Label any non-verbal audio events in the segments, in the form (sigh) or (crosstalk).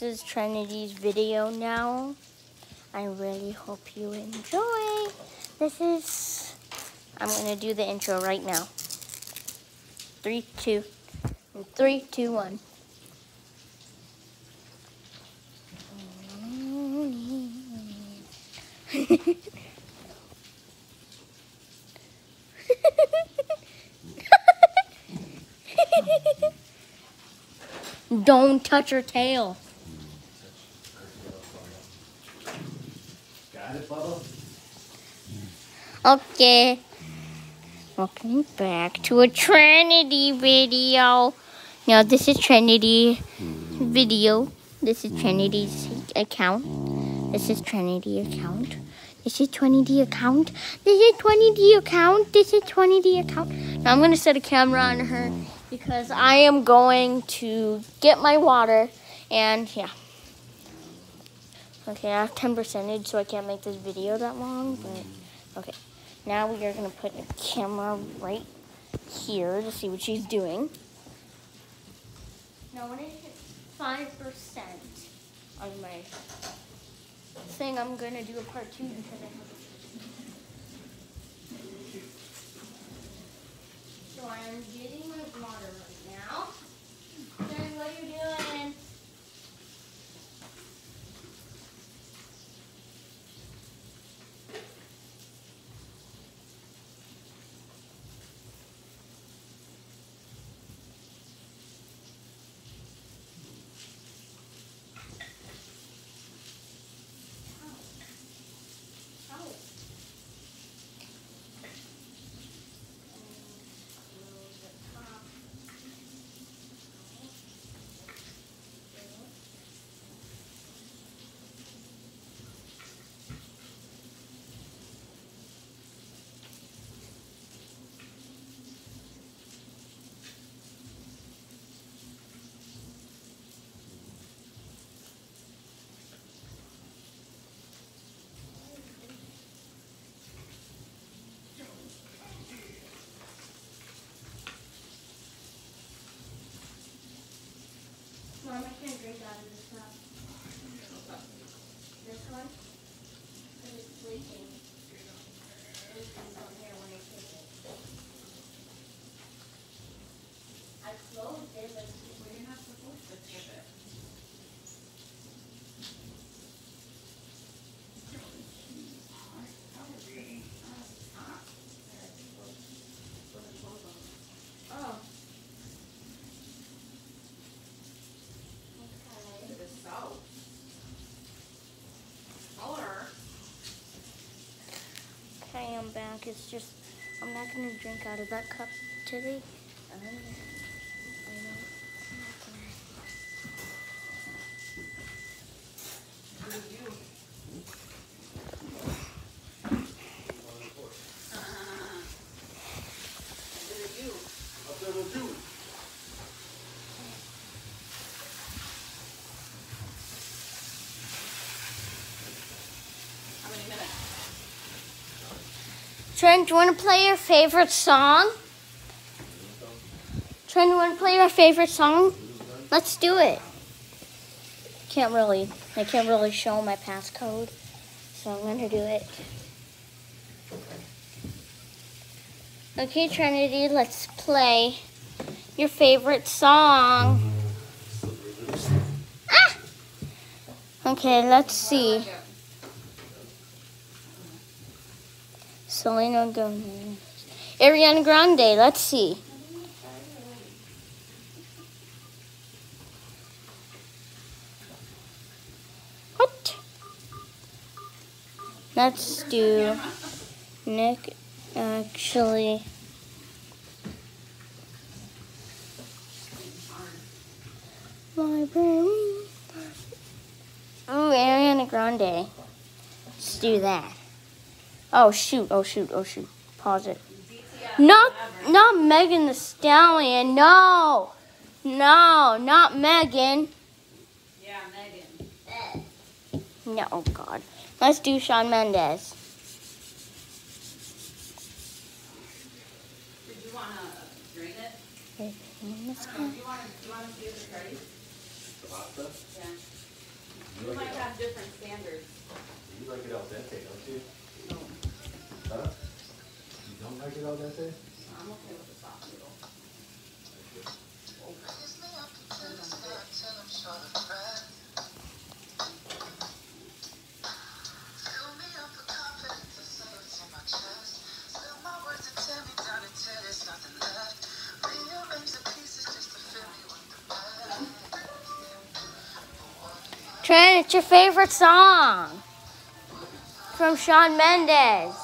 This is Trinity's video now. I really hope you enjoy. This is, I'm gonna do the intro right now. Three, two, three, two, one. (laughs) Don't touch her tail. Got it, Okay. Welcome back to a Trinity video. Now this is Trinity video. This is Trinity's account. This is Trinity account. This is Trinity account. This is Trinity account. This is Trinity account. Now I'm gonna set a camera on her because I am going to get my water and yeah. Okay, I have 10 percentage, so I can't make this video that long, but okay. Now we are gonna put a camera right here to see what she's doing. Now when I hit 5% on my thing, I'm gonna do a part two because I have So I'm getting my water right now. Jen, what are you doing? Oh. I can't drink out of this cup. This one? Because it's leaking. Here when I take it. I closed it, but We're not supposed to tip it. oh. Look Okay. at the soap. Color. Okay, I'm back. It's just I'm not gonna drink out of that cup today I know. Look at you. Up there with you. How many minutes? Trent, do you want to play your favorite song? Trent, you want to play your favorite song? Let's do it. Can't really, I can't really show my passcode, so I'm gonna do it. Okay, Trinity, let's play your favorite song. Ah! Okay, let's see. Selena Gomez. Ariana Grande, let's see. What? Let's do Nick actually. Brain. Ooh, Ariana Grande. Let's do that. Oh shoot, oh shoot, oh shoot. Pause it. Not not Megan Thee Stallion, no. No, not Megan. Yeah, Megan. No, oh God. Let's do Shawn Mendes. Did you want to drain it? Let's Do you want to, do you want to see if it's? The pasta? Yeah. have different standards. You like it al dente, don't you? No, Huh? You don't like it al dente? I'm okay with the soft noodle. Trent, it's your favorite song from Shawn Mendes.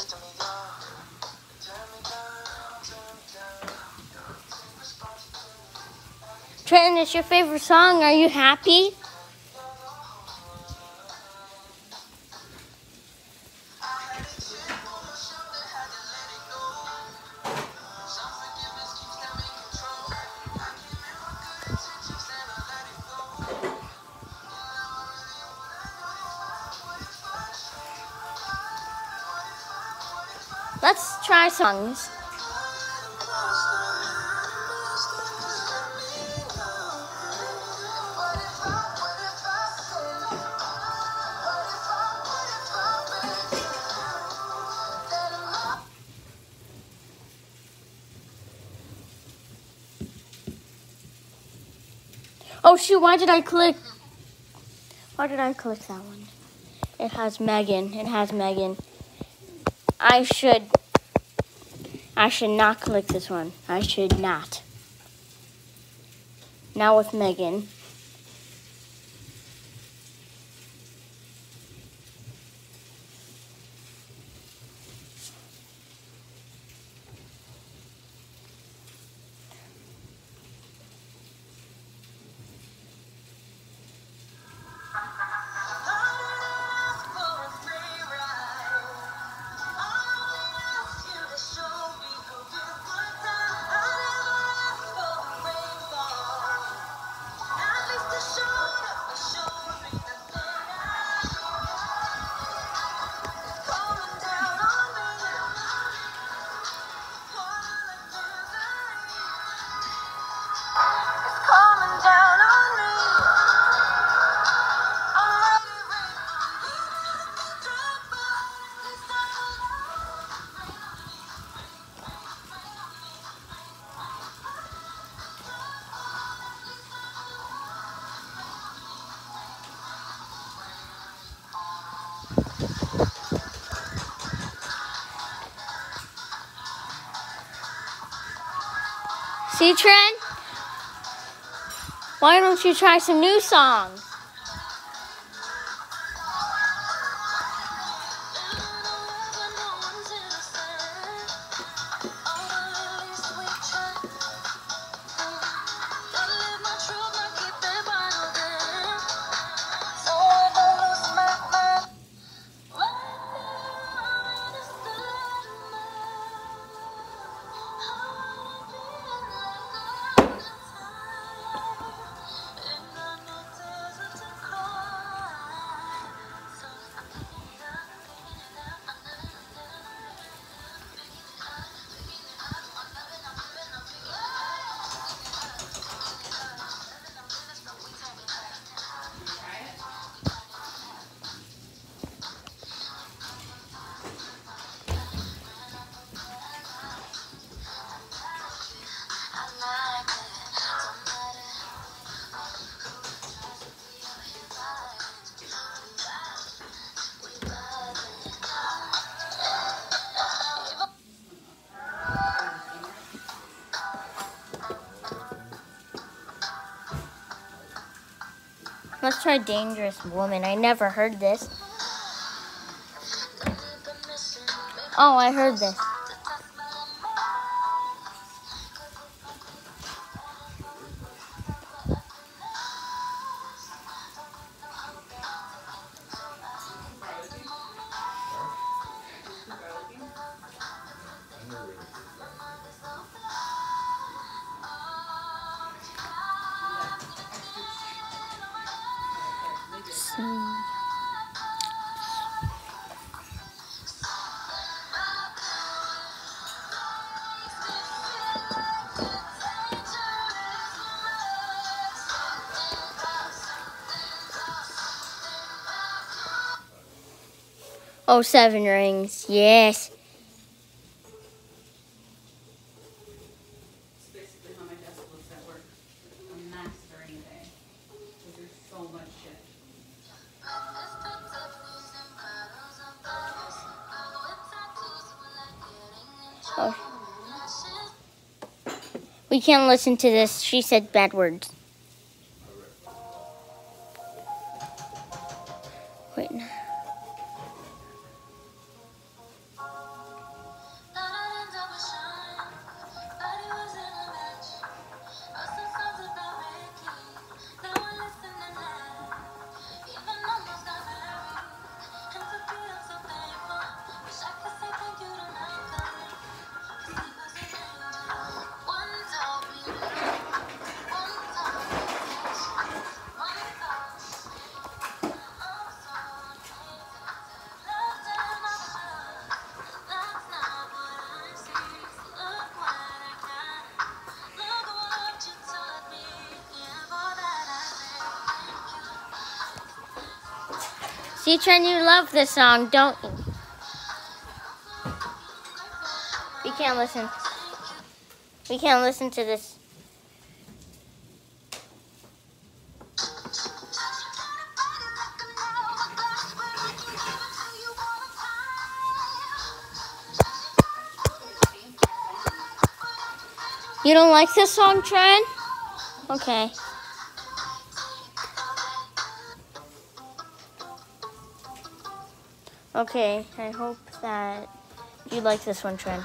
Upset by the jealousy. Lifting me up, lifting me down. Turn me down, turn me down. Take responsibility. Trent, it's your favorite song. Are you happy? Try songs. Oh shoot, why did I click? Why did I click that one? It has Megan. It has Megan. I should I should not click this one. I should not. Now with Megan. See Trent? Why don't you try some new songs? Let's try Dangerous Woman. I never heard this. Oh, I heard this. Oh, there's rings. Yes. Oh. We can't listen to this. She said bad words. Trent, you love this song, don't you? We can't listen. We can't listen to this. You don't like this song, Trent? Okay. Okay, I hope that you like this one, Trent.